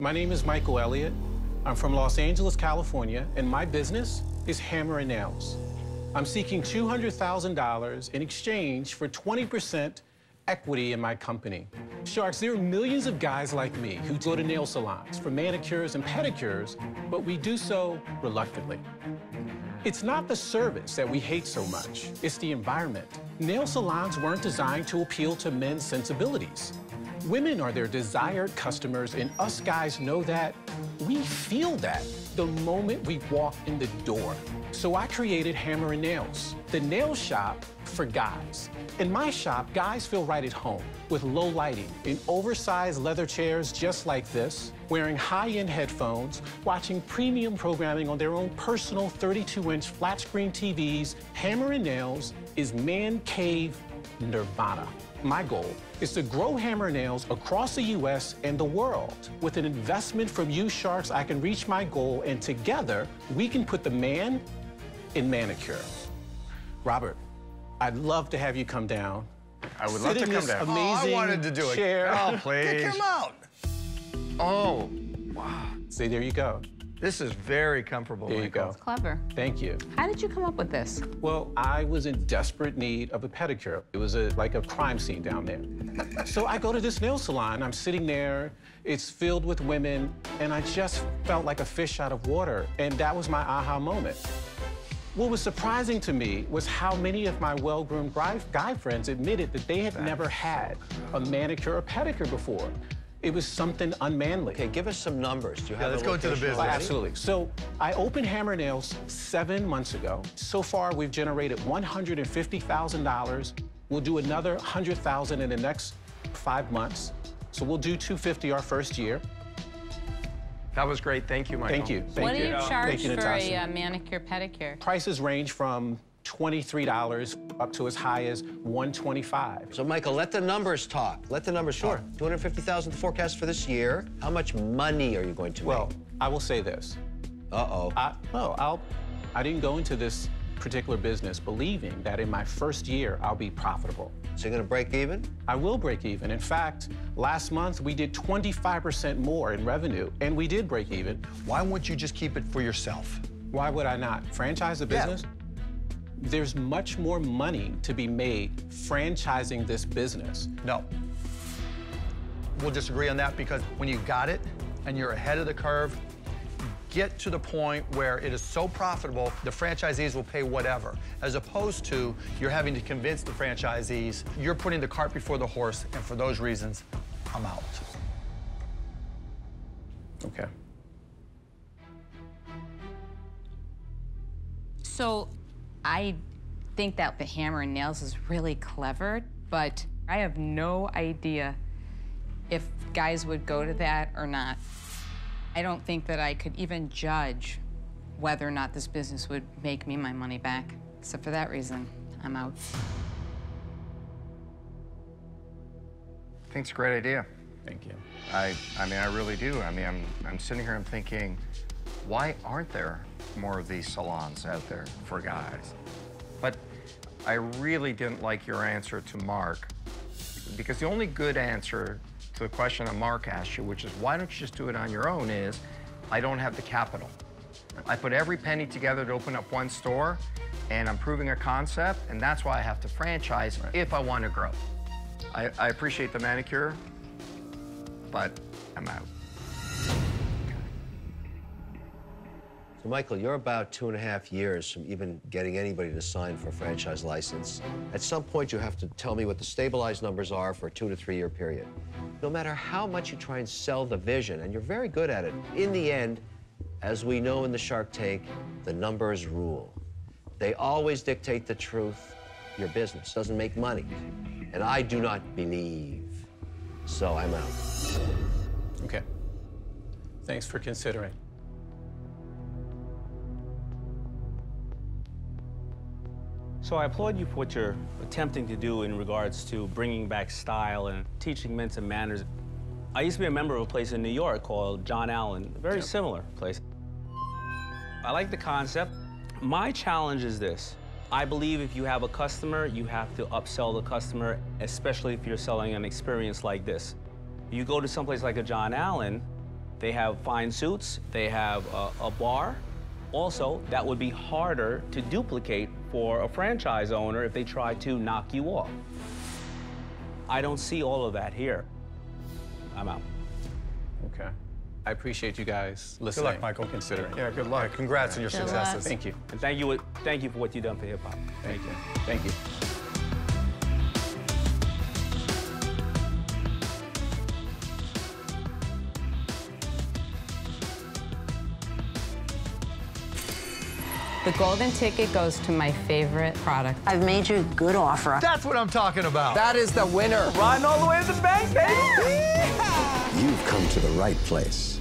My name is Michael Elliott. I'm from Los Angeles, California, and my business is Hammer and Nails. I'm seeking $200,000 in exchange for 20% equity in my company. Sharks, there are millions of guys like me who go to nail salons for manicures and pedicures, but we do so reluctantly. It's not the service that we hate so much, it's the environment. Nail salons weren't designed to appeal to men's sensibilities. Women are their desired customers, and us guys know that. We feel that the moment we walk in the door. So I created Hammer and Nails, the nail shop for guys. In my shop, guys feel right at home with low lighting in oversized leather chairs just like this, wearing high-end headphones, watching premium programming on their own personal 32-inch flat-screen TVs. Hammer and Nails is man cave nirvana. My goal is to grow hammer nails across the U.S. and the world. With an investment from you sharks, I can reach my goal, and together, we can put the man in manicure. Robert, I'd love to have you come down. I would Sit love to come down. amazing oh, I wanted to do it. chair. Oh, please. Kick him out. Oh, wow. See, there you go. This is very comfortable. There you Michael. go. Clever. Thank you. How did you come up with this? Well, I was in desperate need of a pedicure. It was a, like a crime scene down there. so I go to this nail salon. I'm sitting there. It's filled with women, and I just felt like a fish out of water. And that was my aha moment. What was surprising to me was how many of my well-groomed guy, guy friends admitted that they had never had a manicure or pedicure before. It was something unmanly. Okay, give us some numbers. Do you have let's go into the business. Oh, already? absolutely. So I opened Hammer Nails seven months ago. So far, we've generated $150,000. We'll do another 100,000 in the next five months. So we'll do 250 our first year. That was great. Thank you, Michael. Thank you. Thank what do you. you charge Thank you, for a uh, manicure pedicure? Prices range from $23 up to as high as 125. So, Michael, let the numbers talk. Let the numbers Sure. talk. 250,000 the forecast for this year. How much money are you going to make? Well, I will say this. Uh-oh. I, well, I'll, I didn't go into this particular business believing that in my first year I'll be profitable. So you're going to break even? I will break even. In fact, last month we did 25% more in revenue, and we did break even. Why wouldn't you just keep it for yourself? Why would I not? Franchise the Yeah. Business? There's much more money to be made franchising this business. No. We'll disagree on that because when you got it and you're ahead of the curve, get to the point where it is so profitable, the franchisees will pay whatever, as opposed to you're having to convince the franchisees, you're putting the cart before the horse, and for those reasons, I'm out. Okay. So I think that the hammer and nails is really clever, but I have no idea if guys would go to that or not. I don't think that I could even judge whether or not this business would make me my money back. So for that reason, I'm out. I think it's a great idea. Thank you. I, I mean, I really do. I mean, I'm, I'm sitting here I'm thinking, why aren't there more of these salons out there for guys? But I really didn't like your answer to Mark, because the only good answer to the question that Mark asked you, which is why don't you just do it on your own, is I don't have the capital. I put every penny together to open up one store, and I'm proving a concept, and that's why I have to franchise if I want to grow. I, I appreciate the manicure, but I'm out. So, Michael, you're about two and a half years from even getting anybody to sign for a franchise license. At some point, you have to tell me what the stabilized numbers are for a two to three year period. No matter how much you try and sell the vision, and you're very good at it, in the end, as we know in the Shark Tank, the numbers rule. They always dictate the truth. Your business doesn't make money. And I do not believe. So I'm out. Okay. Thanks for considering. So I applaud you for what you're attempting to do in regards to bringing back style and teaching men some manners. I used to be a member of a place in New York called John Allan, a very similar place. I like the concept. My challenge is this. I believe if you have a customer, you have to upsell the customer, especially if you're selling an experience like this. You go to someplace like a John Allan, They have fine suits, they have a, a bar. Also, that would be harder to duplicate for a franchise owner if they try to knock you off. I don't see all of that here. I'm out. Okay. I appreciate you guys listening. Good luck, Michael. and Considering. Yeah, good luck. Congrats on your Good luck. successes. Thank you. And thank you, thank you for what you've done for hip hop. Thank you. Thank you. The golden ticket goes to my favorite product. I've made you a good offer. That's what I'm talking about. That is the winner. Riding all the way to the bank, baby! You've come to the right place.